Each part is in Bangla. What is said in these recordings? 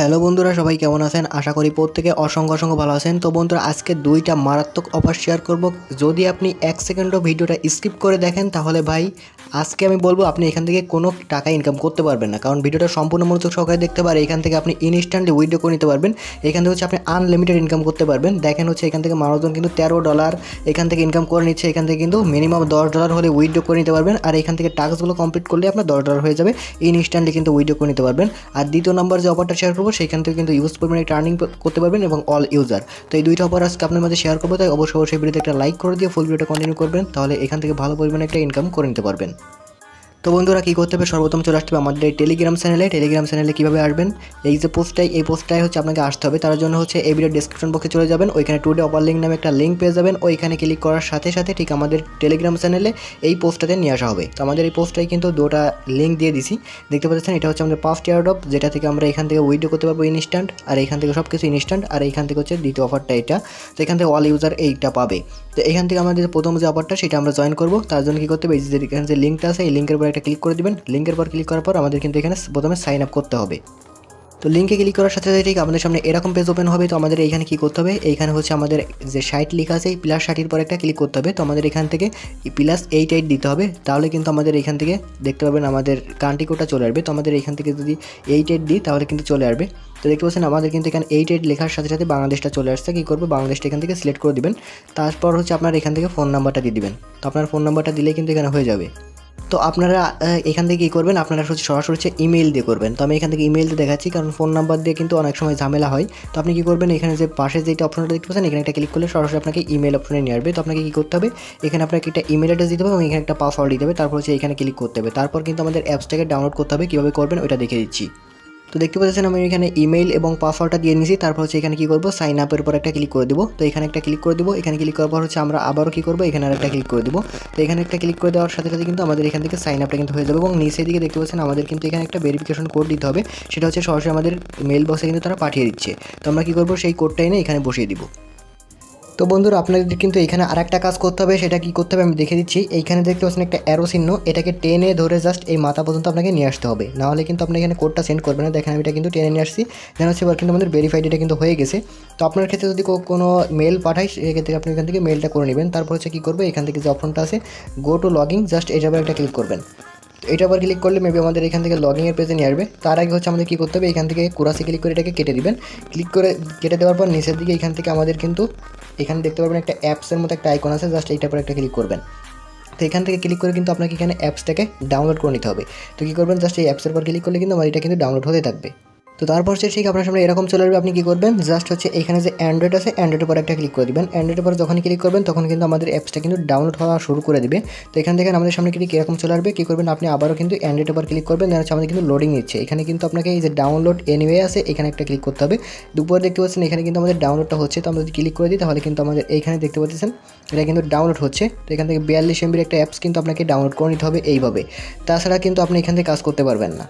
হ্যালো বন্ধুরা, সবাই কেমন আছেন? আশা করি প্রত্যেকে অসংখ্য অসংখ্য ভালো আছেন। তো বন্ধুরা, আজকে দুইটা মারাত্মক অফার শেয়ার করব। যদি আপনি এক সেকেন্ডও ভিডিওটা স্কিপ করে দেখেন, তাহলে ভাই আজকে আমি বলব আপনি এখান থেকে কোনো টাকা ইনকাম করতে পারবেন না। কারণ ভিডিওটা সম্পূর্ণ মনোযোগ সহকারে দেখতে পারে। এখান থেকে আপনি ইনস্ট্যান্টলি উইড্রো করে নিতে পারবেন। এখান থেকে হচ্ছে আপনি আনলিমিটেড ইনকাম করতে পারবেন। দেখেন হচ্ছে এখান থেকে মানুষজন কিন্তু তেরো ডলার এখান থেকে ইনকাম করে নিচ্ছে। এখান থেকে কিন্তু মিনিমাম দশ ডলার হলে উইড্রো করে নিতে পারবেন। আর এখান থেকে টাস্কগুলো কমপ্লিট করলে আপনার দশ ডলার হয়ে যাবে। ইনস্ট্যান্টলি কিন্তু উইড্রো করে নিতে পারবেন। আর দ্বিতীয় নম্বর যে অফারটা শেয়ার করব, সেখান থেকে কিন্তু ইউজ পরিমাণে টার্নিং করতে পারবেন এবং অল ইউজার তো এই দুইটা অফার আজকে আপনার মধ্যে শেয়ার করব। তাই অবশ্যই অবশ্যই ভিডিওতে একটা লাইক করে দিয়ে ফুল ভিডিওটা কন্টিনিউ করবেন। তাহলে এখান থেকে ভালো পরিমাণে একটা ইনকাম করে নিতে পারবেন। happen. তো বন্ধুরা কী করতে হবে? সর্বপ্রথম চলে আসতে হবে আমাদের এই টেলিগ্রাম চ্যানেলে টেলিগ্রাম চ্যানেলে কীভাবে আসবেন? এই যে পোস্টটাই এই পোস্টটাই হচ্ছে আপনাকে আসতে হবে। তার জন্য হচ্ছে এই ভিডিও ডিসক্রিপশন বক্সে চলে যাবেন। ওইখানে টুডে অপার লিঙ্ক নামে একটা লিঙ্ক পেয়ে যাবেন। ওইখানে ক্লিক করার সাথে সাথে ঠিক আমাদের টেলিগ্রাম চ্যানেলে এই পোস্টটাতে নিয়ে আসা হবে। তো আমাদের এই পোস্টটাই কিন্তু দুটা লিঙ্ক দিয়ে দিছি। দেখতে পাচ্ছেন, এটা হচ্ছে আমাদের ইয়ার অফ যেটা থেকে আমরা এখান থেকে উইড্রো করতে পারব ইনস্ট্যান্ট আর এখান থেকে সব কিছু ইনস্ট্যান্ট আর এখান থেকে হচ্ছে দ্বিতীয় অফারটা এটা। তো এখান থেকে অল ইউজার এইটা পাবে। তো এখান থেকে আমাদের প্রথম যে অফারটা সেটা আমরা জয়েন করব। তার জন্য কী করতে হবে? এই যে এখানে যে লিঙ্কটা আছে, এই লিঙ্কের উপর একটা ক্লিক করে দিবেন। লিঙ্কের পর ক্লিক করার পর আমাদের কিন্তু এখানে প্রথমে সাইন আপ করতে হবে। তো লিঙ্কে ক্লিক করার সাথে সাথে ঠিক আমাদের সামনে এরকম পেজ ওপেন হবে। তো আমাদের এইখানে কী করতে হবে? এইখানে হচ্ছে আমাদের যে সাইট লেখা আছে, এই প্লাস ষাটির পর একটা ক্লিক করতে হবে। তো আমাদের এখান থেকে প্লাস এইট এইট দিতে হবে। তাহলে কিন্তু আমাদের এখান থেকে দেখতে পাবেন আমাদের কান্ট্রি কোডটা চলে আসবে। তো আমাদের এখান থেকে যদি এইট এইট দিই, তাহলে কিন্তু চলে আসবে। তো দেখতে পাচ্ছেন আমাদের কিন্তু এখানে এইট এইট লেখার সাথে সাথে বাংলাদেশটা চলে আসছে। কী করব? বাংলাদেশটা এখান থেকে সিলেক্ট করে দিবেন। তারপর হচ্ছে আপনার এখান থেকে ফোন নাম্বারটা দিয়ে দিবেন। তো আপনার ফোন নাম্বারটা দিলেই কিন্তু এখানে হয়ে যাবে। তো আপনারা এখান থেকে কী করবেন? আপনারা হচ্ছে সরাসরি হচ্ছে ইমেল দিয়ে করবেন। তো আমি এখান থেকে ইমেল দিয়ে দেখাচ্ছি, কারণ ফোন নাম্বার দিয়ে কিন্তু অনেক সময় ঝামেলা হয়। তো আপনি কী করবেন? এখানে যে পাশে যেটা অপশনটা দেখতে পাচ্ছেন, এখানে একটা ক্লিক করলে সরাসরি আপনাকে ইমেল অপশনে নিয়ে আসবে। তো আপনাকে কী করতে হবে? এখানে আপনাকে একটা ইমেল অ্যাড্রেস দিতে হবে এবং এখানে একটা পাসওয়ার্ড দিতে হবে। তারপর হচ্ছে এখানে ক্লিক করতে হবে। তারপর কিন্তু আমাদের অ্যাপসটাকে ডাউনলোড করতে হবে। কীভাবে করবেন? ওইটা দেখে দিচ্ছি। তো দেখতে পাচ্ছেন আমি এখানে ইমেল এবং পাসওয়ার্ডটা দিয়ে নিয়েছি। তারপর হচ্ছে এখানে কি করব? সাইন আপের উপর একটা ক্লিক করে দেবো। তো এখানে একটা ক্লিক করে দেবো। এখানে ক্লিক করার পর হচ্ছে আমরা আবারও কী করব? এখানে আরেকটা ক্লিক করে দেবো। তো এখানে একটা ক্লিক করে দেওয়ার সাথে সাথে কিন্তু আমাদের এখান থেকে সাইন আপটা কিন্তু হয়ে যাবে এবং নিচের দিকে দেখতে পাচ্ছেন আমাদের কিন্তু এখানে একটা ভেরিফিকেশন কোড দিতে হবে। সেটা হচ্ছে সরাসরি আমাদের মেল বক্সে কিন্তু তারা পাঠিয়ে দিচ্ছে। তো আমরা কী করব? সেই কোডটা এনে এখানে বসিয়ে দিব। তো বন্ধুরা, আপনাদের কিন্তু এখানে আর একটা কাজ করতে হবে, সেটা কি করতে হবে আমি দেখে দিচ্ছি। এইখানে দেখতে পাচ্ছেন একটা অ্যারো চিহ্ন, এটাকে টেনে ধরে জাস্ট এই মাথা পর্যন্ত আপনাকে নিয়ে আসতে হবে। নাহলে কিন্তু আপনি এখানে কোডটা সেন্ড করবেন না। দেখেন আমি এটা কিন্তু টেনে নিয়ে আসছি। যেন হচ্ছে এবার কিন্তু আমাদের ভেরিফাইড এটা কিন্তু হয়ে গেছে। তো আপনার ক্ষেত্রে যদি কোনো মেল পাঠাই, সেক্ষেত্রে আপনি এখান থেকে মেলটা করে নেবেন। তারপর হচ্ছে কী করবে? এখান থেকে যে অপশনটা আছে গো টু লগিং জাস্ট উপর একটা ক্লিক করবেন। এটা আবার ক্লিক করলে মেবি আমাদের এখান থেকে লগিংয়ের পেজে নিয়ে আসবে। তার আগে হচ্ছে আমাদের কী করতে হবে? এখান থেকে কুরাসি ক্লিক করে এটাকে কেটে দিবেন। ক্লিক করে, কেটে দেওয়ার পর নিচের দিকে এখান থেকে আমাদের কিন্তু এখানে দেখতে পারবেন একটা অ্যাপসের মতো একটা আইকন আছে জাস্ট এইটার পর একটা ক্লিক করবেন। তো এখান থেকে ক্লিক করে কিন্তু আপনাকে এখানে অ্যাপসটাকে ডাউনলোড করে নিতে হবে। তো কী করবেন জাস্ট এই অ্যাপসের পর ক্লিক করলে কিন্তু আমার এটা কিন্তু ডাউনলোড হতে থাকবে। তো তারপর হচ্ছে ঠিক আপনার সামনে এরকম চলে আসবে, আপনি কী করবেন? জাস্ট হচ্ছে এখানে যে অ্যান্ড্রয়েড আছে অ্যান্ড্রয়েডের পর একটা ক্লিক করে দিবেন। অ্যান্ড্রয়েডের পর যখন ক্লিক করবেন, তখন কিন্তু আমাদের অ্যাপসটা কিন্তু ডাউনলোড হওয়া শুরু করে দেবে। তো এখান থেকে আমাদের সামনে ক্লিক এরকম চলে আসবে, কী করবেন? আপনি আবারও কিন্তু অ্যান্ড্রয়েডের পর ক্লিক করবেন হচ্ছে আমাদের কিন্তু লোডিং নিচ্ছে। এখানে কিন্তু আপনাকে এই যে ডাউনলোড এনিওয়ে আছে, এখানে একটা ক্লিক করতে হবে। দুপুর দেখতে পাচ্ছেন, এখানে কিন্তু আমাদের ডাউনলোডটা হচ্ছে, তো আমরা যদি ক্লিক করে দিই, তাহলে কিন্তু আমাদের এইখানে দেখতে পাচ্ছেন, এটা কিন্তু ডাউনলোড হচ্ছে। তো এখান থেকে বিয়াল্লিশ এমবির একটা অ্যাপস কিন্তু আপনাকে ডাউনলোড করে নিতে হবে এইভাবে। তাছাড়া কিন্তু আপনি এখান থেকে কাজ করতে পারবেন না।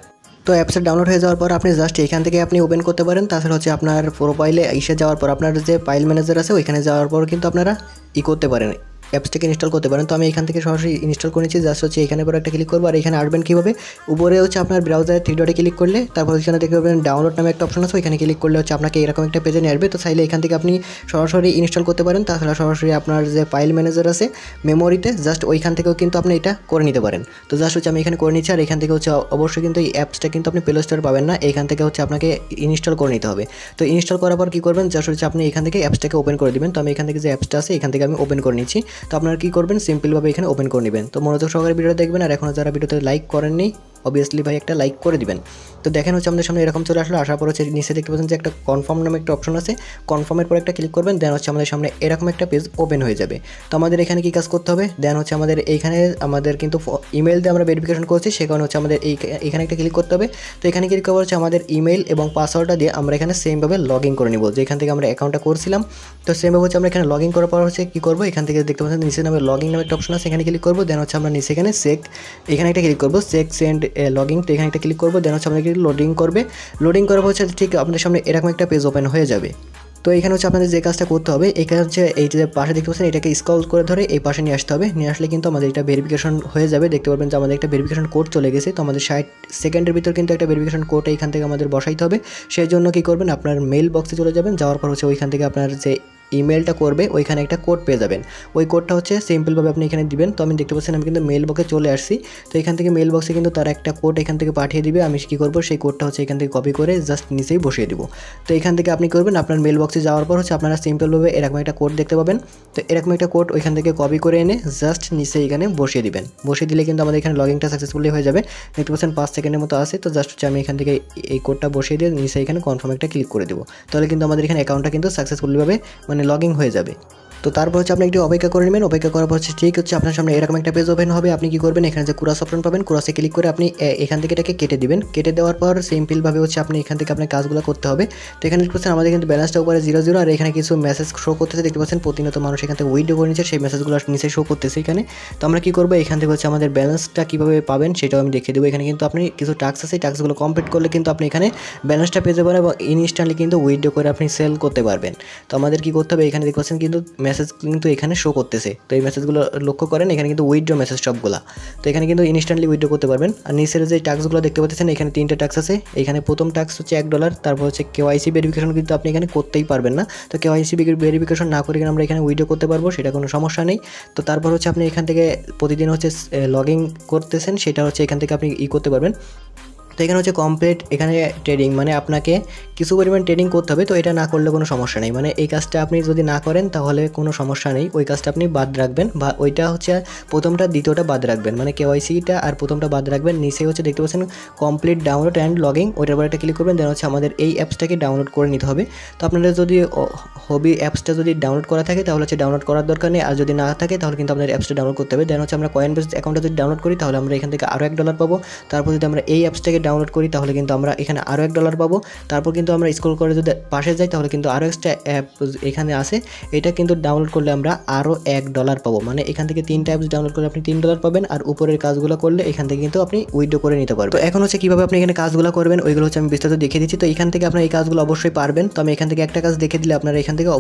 তো অ্যাপসটা ডাউনলোড হয়ে যাওয়ার পর আপনি জাস্ট এখান থেকে আপনি ওপেন করতে পারেন। তাছাড়া হচ্ছে আপনার প্রোফাইলে এসে যাওয়ার পর আপনার যে ফাইল ম্যানেজার আছে, ওইখানে যাওয়ার পর কিন্তু আপনারা ই করতে পারেন। অ্যাপসটাকে ইনস্টল করতে পারেন। তো আমি এখান থেকে সরাসরি ইনস্টল করে নিচ্ছি। জাস্ট হচ্ছে এখানে পরে একটা ক্লিক করব। আর এখানে আসবেন কীভাবে? উপরে হচ্ছে আপনার ব্রাউজারে থ্রি ডটে ক্লিক করলে, তারপর এখানে দেখতে পাবেন ডাউনলোড নামে একটা অপশন আছে। ওইখানে ক্লিক করলে হচ্ছে আপনাকে এরকম একটা পেজে নিয়ে আসবে। তো চাইলে এখান থেকে আপনি সরাসরি ইনস্টল করতে পারেন। তাছাড়া সরাসরি আপনার যে ফাইল ম্যানেজার আছে মেমোরিতে জাস্ট ওইখান থেকেও কিন্তু আপনি এটা করে নিতে পারেন। তো জাস্ট হচ্ছে আমি এখানে করে নিচ্ছি। আর এখান থেকে হচ্ছে অবশ্যই কিন্তু এই অ্যাপসটা কিন্তু আপনি প্লে স্টোরে পাবেন না। এখান থেকে হচ্ছে আপনাকে ইনস্টল করে নিতে হবে। তো ইনস্টল করার পর কী করবেন? জাস্ট হচ্ছে আপনি এখান থেকে অ্যাপসটাকে ওপেন করে দিবেন। তো আমি এখান থেকে যে অ্যাপসটা আছে, এখান থেকে আমি ওপেন করে নিচ্ছি। তো আপনারা কী করবেন? সিম্পলভাবে এখানে ওপেন করে নেবেন। তো মনোযোগ সহকারে ভিডিওটা দেখবেন। আর এখনও যারা ভিডিওতে লাইক করেননি অবভিয়াসলি ভাই একটা লাইক করে দিবেন। তো দেখেন হচ্ছে আমাদের সামনে এরকম চলে আসলো। আসার পর হচ্ছে নিচে দেখতে পাচ্ছেন যে একটা কনফার্ম নামে একটা অপশন আছে। কনফার্মের পর একটা ক্লিক করবেন দেন হচ্ছে আমাদের সামনে এরকম একটা পেজ ওপেন হয়ে যাবে। তো আমাদের এখানে কী কাজ করতে হবে? দেন হচ্ছে আমাদের এইখানে আমাদের কিন্তু ইমেল দিয়ে আমরা ভেরিফিকেশন করছি। সে কারণে হচ্ছে আমাদের এই এখানে একটা ক্লিক করতে হবে। তো এখানে ক্লিক করার হচ্ছে আমাদের ইমেল এবং পাসওয়ার্ডটা দিয়ে আমরা এখানে সেমভাবে লগ ইন করে নিব। যেখান থেকে আমরা অ্যাকাউন্টটা করছিলাম। তো সেমভাবে হচ্ছে আমরা এখানে লগ ইন করার পর হচ্ছে কী করব? এখান থেকে দেখতে পাচ্ছেন নিচে নামে লগ ইন নামে একটা অপশন আছে। এখানে ক্লিক করব। দেন হচ্ছে আমরা নিচে এখানে চেক এখানে একটা ক্লিক করব। চেক সেন্ড লগিং তো এখানে একটা ক্লিক করব দেন হচ্ছে আমাদের লোডিং করবে। লোডিং করার হচ্ছে ঠিক আপনাদের সামনে এরকম একটা পেজ ওপেন হয়ে যাবে। তো এখানে হচ্ছে আপনাদের যে কাজটা করতে হবে, এখানে হচ্ছে এই যে পাশে দেখতে পাচ্ছেন, এটাকে স্ক্রল করে ধরে এই পাশে নিয়ে আসতে হবে। নিয়ে আসলে কিন্তু আমাদের এটা ভেরিফিকেশন হয়ে যাবে। দেখতে পারবেন যে আমাদের একটা ভেরিফিকেশন কোড চলে গেছে। তো আমাদের ষাট সেকেন্ডের ভিতর কিন্তু একটা ভেরিফিকেশন কোড এইখান থেকে আমাদের বসাইতে হবে। সেই জন্য কী করবেন, আপনার মেল বক্সে চলে যাবেন। যাওয়ার পর হচ্ছে ওইখান থেকে আপনার যে ইমেলটা করবে, ওইখানে একটা কোড পেয়ে যাবেন। ওই কোডটা হচ্ছে সিম্পলভাবে আপনি এখানে দিবেন। তো আমি দেখতে পাচ্ছেন আমি কিন্তু মেল বক্সে চলে আসছি। তো এখান থেকে মেল বক্সে কিন্তু তার একটা কোড এখান থেকে পাঠিয়ে দিবে। আমি কী করব, সেই কোডটা হচ্ছে এখান থেকে কপি করে জাস্ট নিচেই বসিয়ে দিব। তো এখান থেকে আপনি করবেন, আপনার মেল বক্সে যাওয়ার পর হচ্ছে আপনারা সিম্পলভাবে এরকম একটা কোড দেখতে পাবেন। তো এরকম একটা কোড ওইখান থেকে কপি করে এনে জাস্ট নিচে এখানে বসিয়ে দিবেন। বসিয়ে দিলে কিন্তু আমাদের এখানে লগিংটা সাকসেসফুলি হয়ে যাবে। দেখতে পাচ্ছেন পাঁচ সেকেন্ডের মতো আছে। তো জাস্ট হচ্ছে আমি এখান থেকে এই কোডটা বসিয়ে দিয়ে নিচে এখানে কনফার্ম একটা ক্লিক করে দেবো। তাহলে কিন্তু আমাদের এখানে অ্যাকাউন্টটা কিন্তু সাকসেসফুলিভাবে মানে লগিং হয়ে যাবে। তো তারপর হচ্ছে আপনি একটু অপেক্ষা করে নেবেন, অপেক্ষা করার পর হচ্ছে ঠিক হচ্ছে আপনার সামনে এরকম একটা পেজ ওপেন হবে, আপনি কি করবেন? এখানে যে কুরাস অপশন পাবেন কুরাসে ক্লিক করে আপনি এখান থেকে এটাকে কেটে দিবেন। কেটে দেওয়ার পর সিম্পলভাবে হচ্ছে আপনি এখান থেকে আপনার কাজগুলো করতে হবে। তো এখানে পাচ্ছেন, আমাদের কিন্তু ব্যালেন্সটা উপরে জিরো জিরো আর এখানে কিছু মেসেজ শো করতেছে। দেখতে পাচ্ছেন, প্রতিনিয়ত মানুষ এখান থেকে উইডো করে নিচ্ছে, সেই মেসেজগুলো নিচে শো করতেছে এখানে। তো আমরা কী করব? এখান থেকে হচ্ছে আমাদের ব্যালেন্সটা কীভাবে পাবেন সেটাও আমি দেখিয়ে দেবো। এখানে কিন্তু আপনি কিছু টাস্ক আছে টাস্কগুলো কমপ্লিট করলে কিন্তু আপনি এখানে ব্যালেন্সটা পেয়ে যাবেন এবং ইনস্ট্যান্টলি কিন্তু উইডো করে আপনি সেল করতে পারবেন। তো আমাদের কী করতে হবে? এখানে দেখতে পাচ্ছেন কিন্তু মেসেজ কিন্তু এখানে শো করতেছে। তো এই মেসেজগুলো লক্ষ্য করেন, এখানে কিন্তু উইড্রো মেসেজ সবগুলো। তো এখানে কিন্তু ইনস্ট্যান্টলি উইড্রো করতে পারবেন। আর নিচের যে টাক্সগুলো দেখতে পাচ্ছেন, এখানে তিনটে টাক্স আছে। এখানে প্রথম টাক্স হচ্ছে এক ডলার তারপর হচ্ছে কেওয়াইসি ভেরিফিকেশন কিন্তু আপনি এখানে করতেই পারবেন না। তো কেওয়াইসি ভেরিফিকেশন না করে আমরা এখানে উইড্রো করতে পারব, সেটা কোনো সমস্যা নেই। তো তারপর হচ্ছে আপনি এখান থেকে প্রতিদিন হচ্ছে লগ করতেছেন, সেটা হচ্ছে এখান থেকে আপনি ই করতে পারবেন। তো এখানে হচ্ছে কমপ্লিট এখানে ট্রেডিং মানে আপনাকে কিছু পরিমাণ ট্রেডিং করতে হবে, তো এটা না করলে কোনো সমস্যা নেই। মানে এই কাজটা আপনি যদি না করেন, তাহলে কোনো সমস্যা নেই। ওই কাজটা আপনি বাদ রাখবেন বা ওইটা হচ্ছে প্রথমটা, দ্বিতীয়টা বাদ রাখবেন। মানে কেওয়াইসিটা আর প্রথমটা বাদ রাখবেন। নিচে হচ্ছে দেখতে পাচ্ছেন কমপ্লিট ডাউনলোড অ্যান্ড লগিং ওইটার পর একটা ক্লিক করবেন দেন হচ্ছে আমাদের এই অ্যাপসটাকে ডাউনলোড করে নিতে হবে। তো আপনাদের যদি হবি অ্যাপসটা যদি ডাউনলোড করা থাকে, তাহলে হচ্ছে ডাউনলোড করার দরকার নেই। আর যদি না থাকে, তাহলে কিন্তু আপনাদের অ্যাপসটা ডাউনলোড করতে হবে। দেন হচ্ছে আমরা কয়েন বেস অ্যাকাউন্টটা যদি ডাউনলোড করি, তাহলে আমরা এখান থেকে আরও এক ডলার পাবো। তারপর যদি আমরা এই অ্যাপসটাকে ডাউনলোড করি, তাহলে কিন্তু আমরা এখানে আরও এক ডলার পাবো। তারপর কিন্তু আমরা স্ক্রল করে যদি পাশে যাই, তাহলে কিন্তু আরও এক্সট্রা অ্যাপ এখানে আছে। এটা কিন্তু ডাউনলোড করলে আমরা আরও এক ডলার পাবো। মানে এখান থেকে তিনটা অ্যাপস ডাউনলোড করলে আপনি তিন ডলার পাবেন, আর উপরের কাজগুলো করলে এখান থেকে কিন্তু আপনি উইড্রো করে নিতে পারবেন। তো এখন হচ্ছে কীভাবে আপনি এখানে কাজগুলো করবেন, ওইগুলো হচ্ছে আমি বিস্তারিত দেখিয়ে দিচ্ছি। তো এখান থেকে আপনার এই কাজগুলো অবশ্যই পারবেন। তো আমি এখান থেকে একটা কাজ দেখে দিলে আপনারা এখান থেকে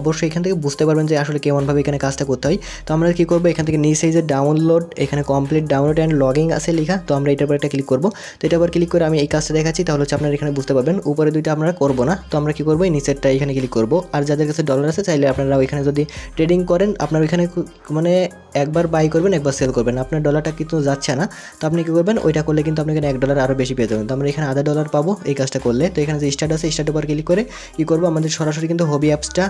অবশ্যই এখান থেকে বুঝতে পারবেন যে আসলে কেমনভাবে এখানে কাজটা করতে হয়। তো আমরা কী করব, এখান থেকে নিচে যে ডাউনলোড এখানে কমপ্লিট ডাউনলোড অ্যান্ড লগিং আছে লেখা, তো আমরা এটার উপর একটা ক্লিক করব। তো এটার উপর ক্লিক করে আমি এই কাজটা দেখাচ্ছি, তাহলে হচ্ছে আপনারা এখানে বুঝতে পারবেন। উপরে দুইটা আমরা করব না, তো আমরা কি করব? এই নিচেরটা এখানে ক্লিক করব। আর যাদের কাছে ডলার আছে, চাইলে আপনারা ওইখানে যদি ট্রেডিং করেন, আপনার ওইখানে মানে একবার বাই করবেন, একবার সেল করবেন। আপনার ডলারটা কিন্তু যাচ্ছে না, তো আপনি কী করবেন? ওইটা করলে কিন্তু আপনি এখানে এক ডলার আরও বেশি পেয়ে যাবেন। তো আমরা এখানে আধা ডলার পাবো এই কাজটা করলে। তো এখানে যে স্টার্ট আছে স্টার্ট উপর ক্লিক করে কী করব? আমাদের সরাসরি কিন্তু হবি অ্যাপসটা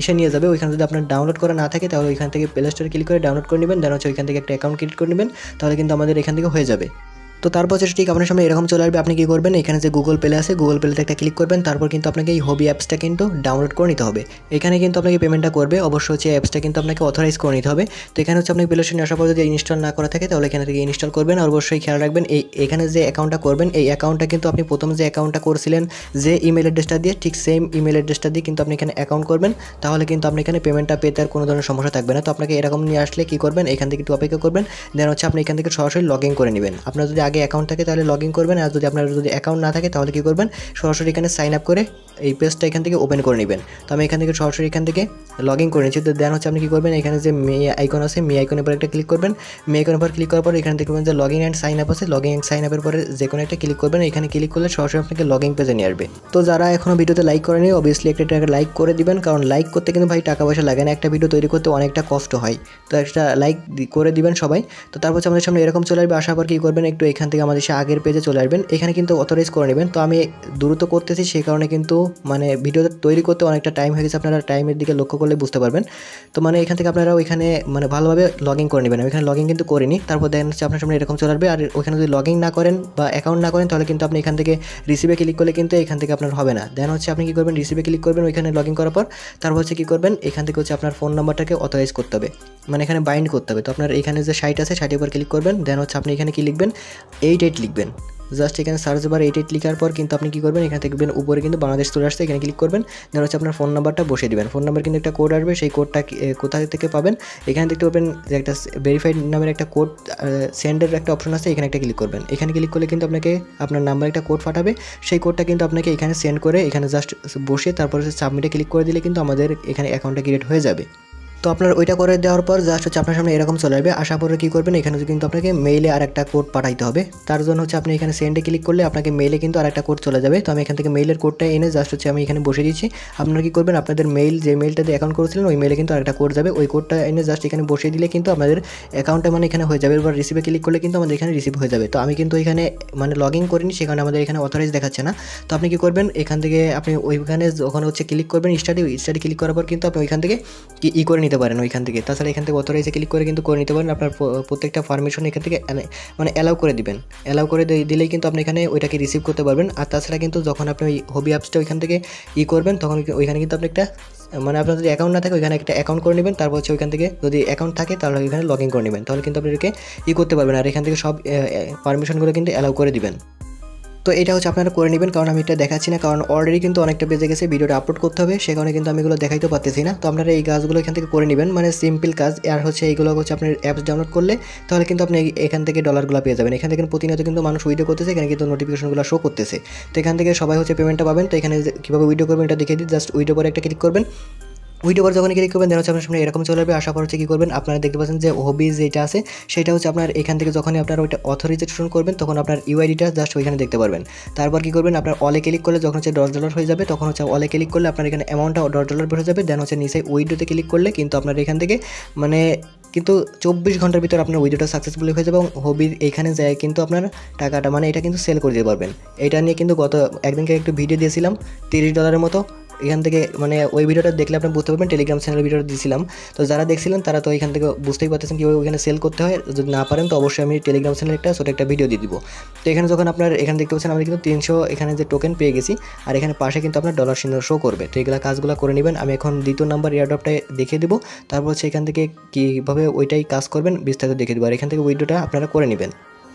ইসে নিয়ে যাবে। ওইখানে যদি আপনার ডাউনলোড করা না থাকে, তাহলে ওইখান থেকে প্লে স্টোরে ক্লিক করে ডাউনলোড করে নেবেন। দেন হচ্ছে ওইখান থেকে একটা অ্যাকাউন্ট ক্রিয়েট করে নেবেন। তাহলে কিন্তু আমাদের এখান থেকে হয়ে যাবে। তো তারপর হচ্ছে ঠিক আপনার সামনে এরকম চলে আসবে, আপনি কী করবেন? এখানে যে গুগল প্লে আছে গুগল প্লেতে একটা ক্লিক করবেন, তারপর কিন্তু আপনাকে এই হবি অ্যাপসটা কিন্তু ডাউনলোড করে নিতে হবে। এখানে কিন্তু আপনাকে পেমেন্টটা করবে, অবশ্যই হচ্ছে অ্যাপসটা কিন্তু আপনাকে অথরাইজ করে নিতে হবে। তো এখানে হচ্ছে আপনি প্লে আসার পর যদি ইনস্টল না করা থাকে, তাহলে এখানে থেকে ইনস্টল করবেন। আর অবশ্যই খেয়াল রাখবেন, এই এখানে যে অ্যাকাউন্টটা করবেন, এই অ্যাকাউন্টটা কিন্তু আপনি প্রথম যে অ্যাকাউন্টটা করছিলেন, যে ইমেল অ্যাড্রেসটা দিয়ে ঠিক সেম ইমেল অ্যাড্রেসটা দিয়ে কিন্তু আপনি এখানে অ্যাকাউন্ট করবেন, তাহলে কিন্তু আপনি এখানে পেমেন্টটা পেতে আর কোনো ধরনের সমস্যা থাকবে না। তো আপনাকে এরকম নিয়ে আসলে কী করবেন? এখান থেকে একটু অপেক্ষা করবেন, দেন হচ্ছে আপনি এখান থেকে সরাসরি লগ ইন করে নেবেন। আপনার যদি আগে অ্যাকাউন্ট থাকে তাহলে লগ ইন করবেন, আর যদি আপনার যদি অ্যাকাউন্ট না থাকে তাহলে কী করবেন? সরাসরি এখানে সাইন আপ করে এই পেজটা এখান থেকে ওপেন করে নেবেন। তো আমি এখান থেকে সরাসরি এখান থেকে লগ ইন করে নিচ্ছি তো দেন হচ্ছে আপনি কী করবেন? এখানে যে মে আইকন আছে মে আইকনের পর একটা ক্লিক করবেন। মে আইকনের পর ক্লিক করার পর এখানে দেখবেন যে log in and sign up আছে। লগ ইন অ্যান্ড সাইন আপের পরে যে কোনো একটা ক্লিক করবেন। এখানে ক্লিক করলে সরাসরি আপনাকে লগ ইন পেজে নিয়ে আসবে। তো যারা এখনও ভিডিওতে লাইক করেনি অবভিয়াসলি একটা টাকা লাইক করে দিবেন। কারণ লাইক করতে কিন্তু ভাই টাকা পয়সা লাগে না। একটা ভিডিও তৈরি করতে অনেকটা কষ্ট হয়। তো একটা লাইক করে দিবেন সবাই। তো তারপর আমাদের সামনে এরকম চলে আসবে। আসার পর কী করবেন? একটু এখান থেকে আমাদের সে আগের পেজে চলে আসবেন। এখানে কিন্তু অথরাইজ করে নেবেন। তো আমি দ্রুত করতেছি সেই কারণে কিন্তু মানে ভিডিওটা তৈরি করতে অনেকটা টাইম হয়ে গেছে। আপনারা টাইমের দিকে লক্ষ্য করলে বুঝতে পারবেন। তো মানে এখান থেকে আপনারা ওইখানে মানে ভালোভাবে লগ ইন করে নেবেন। আমি এখানে লগ ইন কিন্তু করিনি। তারপর দেখেন হচ্ছে আপনার সামনে এরকম চলে আসবে। আর ওইখানে যদি লগ ইন না করেন বা অ্যাকাউন্ট না করেন, তাহলে কিন্তু আপনি এখান থেকে রিসিভে ক্লিক করলে কিন্তু এখান থেকে আপনার হবে না। দেন হচ্ছে আপনি কী করবেন? রিসিভে ক্লিক করবেন ওইখানে লগ ইন করার পর। তারপর হচ্ছে কী করবেন? এখান থেকে হচ্ছে আপনার ফোন নাম্বারটাকে অথরাইজ করতে হবে। মানে এখানে বাইন্ড করতে হবে। তো আপনার এখানে যে সাইট আছে সাইটের উপর ক্লিক করবেন। দেন হচ্ছে আপনি এখানে কি লিখবেন? এইট এইট লিখবেন। জাস্ট এখানে সার্চ বার এইট এইট লিখার পর কিন্তু আপনি কী করবেন? এখানে দেখবেন উপরে কিন্তু বাংলাদেশ চলে আসছে, এখানে ক্লিক করবেন। দেন হচ্ছে আপনার ফোন নাম্বারটা বসিয়ে দেবেন। ফোন নাম্বার কিন্তু একটা কোড আসবে, সেই কোডটা কোথা থেকে পাবেন? এখানে দেখতে পাবেন যে একটা ভেরিফাইড নামের একটা কোড সেন্ডের একটা অপশন আছে, এখানে একটা ক্লিক করবেন। এখানে ক্লিক করলে কিন্তু আপনাকে আপনার নাম্বার একটা কোড পাঠাবে। সেই কোডটা কিন্তু আপনাকে এখানে সেন্ড করে, এখানে জাস্ট বসে তারপরে সাবমিটে ক্লিক করে দিলে কিন্তু আমাদের এখানে অ্যাকাউন্টটা ক্রিয়েট হয়ে যাবে। তো আপনার ওইটা করে দেওয়ার পর জাস্ট হচ্ছে আপনার সামনে এরকম চলে আসবে। আসার পরে কী করবেন? এখানে কিন্তু আপনাকে মেইলে আর একটা কোড পাঠাইতে হবে। তার জন্য হচ্ছে আপনি এখানে সেন্ডে ক্লিক করলে আপনাকে মেইলে কিন্তু আর একটা কোড চলে যাবে। তো আমি এখান থেকে মেইলের কোডটা এনে জাস্ট হচ্ছে আমি এখানে বসে দিচ্ছি। আপনারা কী করবেন? আপনাদের মেইল যে মেইলটাতে অ্যাকাউন্ট করেছিলেন, ওই মেইলে কিন্তু আরেকটা কোড যাবে। ওই কোডটা এনে জাস্ট এখানে বসিয়ে দিলে কিন্তু আপনাদের অ্যাকাউন্টটা মানে এখানে হয়ে যাবে। এবার রিসিভে ক্লিক করলে কিন্তু আমাদের এখানে রিসিভ হয়ে যাবে। তো আমি কিন্তু এখানে মানে লগ ইন করিনি সেখানে আমাদের এখানে অথরাইজ দেখাচ্ছে না। তো আপনি কী করবেন? এখান থেকে আপনি ওইখানে যখন হচ্ছে ক্লিক করবেন স্টাডি স্টাডি ক্লিক করার পর কিন্তু আপনি ওইখান থেকে ই করে নিতে পারেন ওইখান থেকে। তাছাড়া এখান থেকে অথরাইজে ক্লিক করে কিন্তু করে নিতে পারেন। আপনার প্রত্যেকটা পারমিশন এখান থেকে মানে অ্যালাউ করে দিবেন। অ্যালাউ করে দিলেই কিন্তু আপনি এখানে ওইটাকে রিসিভ করতে পারবেন। আর তাছাড়া কিন্তু যখন আপনি ওই হবি অ্যাপসটা ওইখান থেকে ই করবেন, তখন ওইখানে কিন্তু আপনি একটা মানে আপনার যদি অ্যাকাউন্ট না থাকে, ওইখানে একটা অ্যাকাউন্ট করে নেবেন। তারপর হচ্ছে ওইখান থেকে যদি অ্যাকাউন্ট থাকে, তাহলে ওইখানে লগ ইন করে নেবেন। তাহলে কিন্তু আপনি এটাকে ই করতে পারবেন। আর এখান থেকে সব পারমিশনগুলো কিন্তু অ্যালাউ করে দিবেন। তো এটা হচ্ছে আপনারা করে নেবেন, কারণ আমি এটা দেখাচ্ছি না, কারণ অলরেডি কিন্তু অনেকটা বেজে গেছে, ভিডিওটা আপলোড করতে হবে সে কারণে কিন্তু আমি এগুলো দেখাইতে পারতেছি না। তো আপনারা এই কাজগুলো এখান থেকে করে নেবেন মানে সিম্পল কাজ, আর হচ্ছে এইগুলো হচ্ছে আপনার অ্যাপস ডাউনলোড করলে তাহলে কিন্তু আপনি এখান থেকে ডলারগুলো পেয়ে যাবেন। এখান থেকে প্রতিনিয়ত কিন্তু মানুষ উইডিও করতেছে, এখানে কিন্তু নোটিফিকেশনগুলো শো করতেছে। তো এখান থেকে সবাই হচ্ছে পেমেন্টটা পাবেন, তো এখানে কীভাবে উইডিও করবেন এটা দেখে দিই জাস্ট ভিডিও পরে একটা ক্লিক করবেন উইডো পর যখন ক্লিক করবেন দেন হচ্ছে আপনার সামনে এরকম চলে যাবে আশা হচ্ছে কী করবেন? আপনারা দেখতে পাচ্ছেন যে হবিজ যেটা আছে, সেটা হচ্ছে আপনার এখান থেকে যখনই আপনার ওইটা অথরাইজেশন করবেন, তখন আপনার ইউআইডিটা জাস্ট ওইখানে দেখতে পারবেন। তারপর কী করবেন? আপনার অলে ক্লিক করলে যখন হচ্ছে দশ ডলার হয়ে যাবে, তখন হচ্ছে অলে ক্লিক করলে আপনার এখানে অ্যামাউন্টটা দশ ডলার বেড়ে যাবে। দেন হচ্ছে নিচে উইডোতে ক্লিক করলে কিন্তু আপনার এখান থেকে মানে কিন্তু চব্বিশ ঘণ্টার ভিতরে আপনার উইডিওটা সাকসেসফুলি হয়ে যাবে এবং হবির এখানে যায় কিন্তু আপনার টাকাটা মানে এটা কিন্তু সেল করে দিতে পারবেন। এটা নিয়ে কিন্তু গত একদিনকে একটু ভিডিও দিয়েছিলাম, তিরিশ ডলারের মতো। এখান থেকে মানে ওই ভিডিওটা দেখলে আপনি বুঝতে পারবেন টেলিগ্রাম চ্যানেলের ভিডিওটা দিয়েছিলাম তো যারা দেখছিলেন, তারা তো এখান থেকে বুঝতেই পারতেছেন কীভাবে ওইখানে সেল করতে হয়। যদি না পারেন, তো অবশ্যই আমি টেলিগ্রাম চ্যানেলে একটা ছোটো একটা ভিডিও দিয়ে দিব। তো এখানে যখন আপনার এখানে দেখতে পাচ্ছেন, আমরা কিন্তু তিনশো এখানে যে টোকেন পেয়ে গেছি, আর এখানে পাশে কিন্তু আপনার ডলার চিহ্ন শো করবে। তো এগুলো কাজগুলো করে নেবেন। আমি এখন দ্বিতীয় নাম্বার এয়ারড্রপটা দেখিয়ে দেবো। তারপর হচ্ছে এখান থেকে কীভাবে ওইটাই কাজ করবেন, বিস্তারিত দেখে দেবো। আর এখান থেকে ভিডিওটা আপনারা করে নেবেন।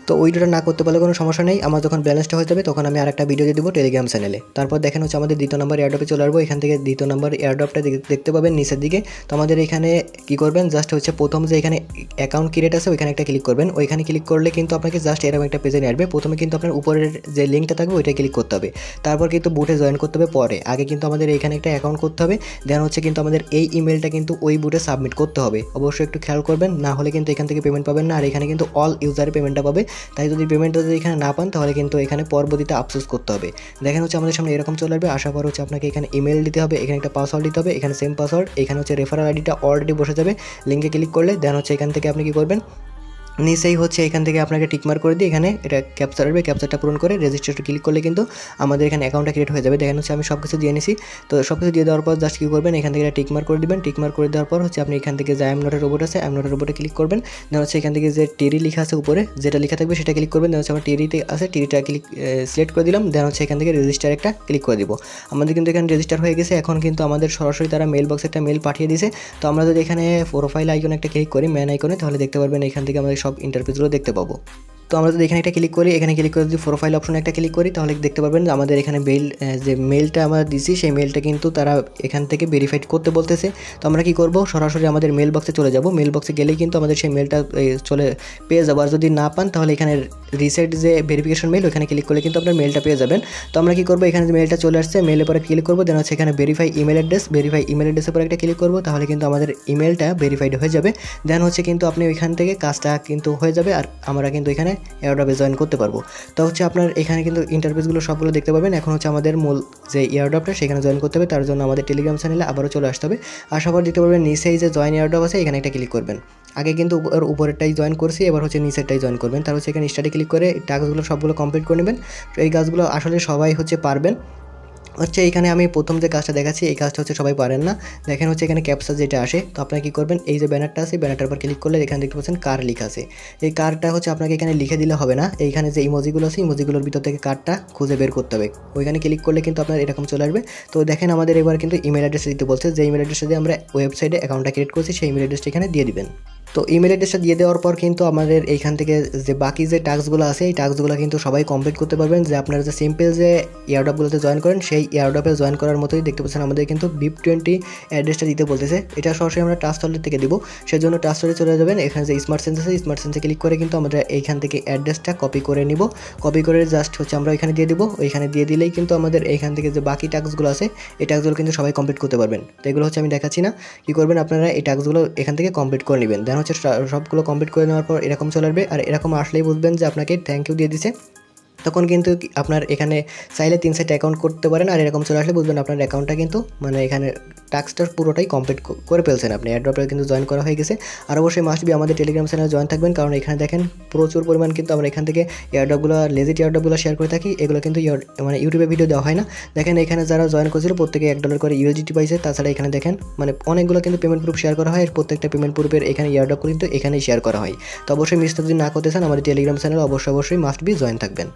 তো ওইটা না করতে পারলে কোনো সমস্যা নেই। আমার যখন ব্যালেন্সটা হয়ে যাবে, তখন আমি আরেকটা ভিডিও দিয়ে দেবো টেলিগ্রাম চ্যানেলে তারপর দেখেন হচ্ছে আমাদের দ্বিতীয় নম্বর এয়ারড্রপে চলে আসব। এখান থেকে দ্বিতীয় নম্বর এয়ারড্রপটা দেখতে পাবেন নিচের দিকে। তো আমাদের এখানে কি করবেন? জাস্ট হচ্ছে প্রথম যে এখানে অ্যাকাউন্ট ক্রিয়েট আছে, ওইখানে একটা ক্লিক করবেন। ওইখানে ক্লিক করলে কিন্তু আপনাকে জাস্ট এরকম একটা পেজে নিয়ে আসবে। প্রথমে কিন্তু আপনার উপরের যে লিঙ্কটা থাকবে ওইটা ক্লিক করতে হবে। তারপর কিন্তু বুটে জয়েন করতে হবে পরে। আগে কিন্তু আমাদের এখানে একটা অ্যাকাউন্ট করতে হবে। দেন হচ্ছে কিন্তু আমাদের এই ইমেলটা কিন্তু ওই বুটে সাবমিট করতে হবে। অবশ্যই একটু খেয়াল করবেন। না হলে কিন্তু এখান থেকে পেমেন্ট পাবেন না। আর এখানে কিন্তু অল ইউজারে পেমেন্টটা পাবে। তাই যদি পেমেন্টটা যদি এখানে না পান, তাহলে কিন্তু এখানে পরবর্তীতে আফসোস করতে হবে। দেখেন হচ্ছে আমাদের সামনে এরকম চলে আসবে। আসার পর হচ্ছে আপনাকে এখানে ইমেল দিতে হবে, এখানে একটা পাসওয়ার্ড দিতে হবে, এখানে সেম পাসওয়ার্ড এখানে হচ্ছে রেফারেল আইডিটা অলরেডি বসে যাবে। লিঙ্কে ক্লিক করলে দেন হচ্ছে এখান থেকে আপনি কী করবেন? নিচেই হচ্ছে এখান থেকে আপনাকে টিকমার করে দিয়ে এখানে এটা ক্যাপচার আসবে ক্যাপচারটা পূরণ করে রেজিস্টারটা ক্লিক করলে কিন্তু আমাদের এখানে অ্যাকাউন্টটা ক্রিয়েট হয়ে যাবে। দেখেন হচ্ছে আমি সব কিছু দিয়ে নিছি। তো সব কিছু দিয়ে দেওয়ার পর জাস্ট কী করবেন? এখান থেকে টিকমার করে দেবেন। টিকমার করে দেওয়ার পর হচ্ছে আপনি এখান থেকে যে নোটের রোবট আছে অ্যাম নোটের রোবটে ক্লিক করবেন। দেন হচ্ছে এখান থেকে যে টেরি লেখা আছে উপরে, যেটা লেখা থাকবে সেটা ক্লিক করবেন। দেন হচ্ছে আমার টেরিতে আছে টেরিটা ক্লিক সিলেক্ট করে দিলাম। দেন হচ্ছে এখান থেকে রেজিস্টার একটা ক্লিক করে দিব। আমাদের কিন্তু এখানে রেজিস্টার হয়ে গেছে। এখন কিন্তু আমাদের সরাসরি তারা মেল বক্সে একটা মেল পাঠিয়ে দিয়েছে তো আমরা যদি এখানে প্রোফাইল আইকনে একটা ক্লিক করি ম্যান আইকনে তাহলে দেখতে পারবেন এখান থেকে আমাদের সব ইন্টারফেসগুলো দেখতে পাবো। তো আমরা যদি এখানে একটা ক্লিক করি, এখানে ক্লিক করে যদি প্রোফাইল অপশনে একটা ক্লিক করি, তাহলে দেখতে পারবেন যে আমাদের এখানে মেল যে মেলটা আমরা দিছি, সেই মেলটা কিন্তু তারা এখান থেকে ভেরিফাইড করতে বলতেছে। তো আমরা কি করব? সরাসরি আমাদের মেল বক্সে চলে যাব। মেল বক্সে গেলেই কিন্তু আমাদের সেই মেলটা চলে পেয়ে যাব। আর যদি না পান, তাহলে এখানে রিসেট যে ভেরিফিকেশন মেল ওখানে ক্লিক করলে কিন্তু আপনার মেলটা পেয়ে যাবেন। তো আমরা কি করব? এখানে যে মেলটা চলে আসছে মেলের পরে ক্লিক করব দেন হচ্ছে এখানে verify email address verify email অ্যাড্রেসের পরে একটা ক্লিক করব, তাহলে কিন্তু আমাদের ইমেলটা ভেরিফাইড হয়ে যাবে। দেন হচ্ছে কিন্তু আপনি ওইখান থেকে কাজটা কিন্তু হয়ে যাবে। আর আমরা কিন্তু এখানে এয়ারড্রপে জয়েন করতে পারব। তো হচ্ছে আপনার এখানে কিন্তু ইন্টারভিউসগুলো সবগুলো দেখতে পাবেন। এখন হচ্ছে আমাদের মূল যে ইয়ারড্রপটা সেখানে জয়েন করতে হবে। তার জন্য আমাদের টেলিগ্রাম চ্যানেলে আবারও চলে আসতে হবে। আর পর দেখতে পারবেন নিচেই যে জয়েন ইয়ারড্রপ আছে, এখানে একটা ক্লিক করবেন। আগে কিন্তু উপরেরটাই জয়েন করছি, এবার হচ্ছে নিচেরটাই জয়েন করবেন। তার হচ্ছে এখানে স্টাডি ক্লিক করে টাস্কগুলো সবগুলো কমপ্লিট করে নেবেন। এই কাজগুলো আসলে সবাই হচ্ছে পারবেন। হচ্ছে এখানে আমি প্রথম যে কাজটা দেখাচ্ছি, এই কাজটা হচ্ছে সবাই পারেন না। দেখেন হচ্ছে এখানে ক্যাপসা যেটা আসে, তো আপনারা কী করবেন, এই যে ব্যানারটা আছে, ব্যানারটার উপর ক্লিক করলে এখানে দেখতে পাচ্ছেন কার লেখা আছে। এই কারটা হচ্ছে আপনাকে এখানে লিখে দিলে হবে না। এইখানে যে ইমোজিগুলো আছে ইমোজিগুলোর ভিতর থেকে কার্ডটা খুঁজে বের করতে হবে। ওইখানে ক্লিক করলে কিন্তু আপনার এরকম চলে আসবে। তো দেখেন আমাদের এবার কিন্তু ইমেল অ্যাড্রেস দিতে বলছে, যে ইমেল অ্যাড্রেসে দিয়ে আমরা ওয়েবসাইটে অ্যাকাউন্টটা ক্রিয়েট করছি, সেই ইমেল অ্যাড্রেসটা এখানে দিয়ে দিবেন। তো ইমেল অ্যাড্রেসটা দিয়ে দেওয়ার পর কিন্তু আমাদের এইখান থেকে যে বাকি যে টাস্কগুলো আছে, এই টাস্কগুলো কিন্তু সবাই কমপ্লিট করতে পারবেন। যে আপনারা যে সিম্পল যে এয়ারডপগুলোতে জয়েন করেন, সেই এয়ারডপে জয়েন করার মতোই দেখতে পাচ্ছেন। আমাদের কিন্তু বিপ টোয়েন্টি অ্যাড্রেসটা দিতে বলতেছে। এটা সরাসরি আমরা ট্রাস্টলের থেকে দিব। সেজন্য ট্রাস্টলে চলে যাবেন। এখানে যে স্মার্ট সেন্স আছে স্মার্ট সেন্সে ক্লিক করে কিন্তু আমরা এইখান থেকে অ্যাড্রেসটা কপি করে নিব। কপি করে জাস্ট হচ্ছে আমরা এখানে দিয়ে দিব। ওইখানে দিয়ে দিলেই কিন্তু আমাদের এইখান থেকে যে বাকি টাস্কগুলো আছে, এই টাস্কগুলো কিন্তু সবাই কমপ্লিট করতে পারবেন। তো এগুলো হচ্ছে আমি দেখাচ্ছি না। কী করবেন আপনারা, এই টাস্কগুলো এখান থেকে কমপ্লিট করে নেবেন। দেন হচ্ছে সবগুলো কমপ্লিট করে নেওয়ার পর এরকম চলে আসবে। আর এরকম আসলেই বুঝবেন যে আপনাকে থ্যাংক ইউ দিয়ে দিছে। তখন কিন্তু আপনার এখানে চাইলে তিন সাইড অ্যাকাউন্ট করতে পারেন আর এরকম চলে আসলে বুঝবেন আপনার অ্যাকাউন্টটা কিন্তু মানে এখানে টাস্কটা পুরোটাই কমপ্লিট করে ফেলছেন আপনি। অ্যাড্রপে কিন্তু জয়েন করা হয়ে গেছে। আর অবশ্যই মাস্ট বি আমাদের টেলিগ্রাম চ্যানেলে জয়েন থাকবেন কারণ এখানে দেখেন প্রচুর পরিমাণ কিন্তু আমরা এখান থেকে এয়ারডপগুলো লেজিট এয়ারডপগুলো শেয়ার করে থাকি। এগুলো কিন্তু মানে ইউটিউবে ভিডিও দেওয়া হয় না। দেখেন এখানে যারা জয়েন করেছিল, প্রত্যেকে এক ডলার করে ইউএসডিটি পাইছে। তাছাড়া এখানে দেখেন মানে অনেকগুলো কিন্তু পেমেন্ট প্রুফ শেয়ার করা হয়। প্রত্যেকটা পেমেন্ট প্রুফের এখানে এয়ারডপ কিন্তু এখানেই শেয়ার করা হয়। তো অবশ্যই মিস যদি না করতে চান, আমাদের টেলিগ্রাম চ্যানেল অবশ্যই অবশ্যই মাস্ট বি জয়েন থাকবেন।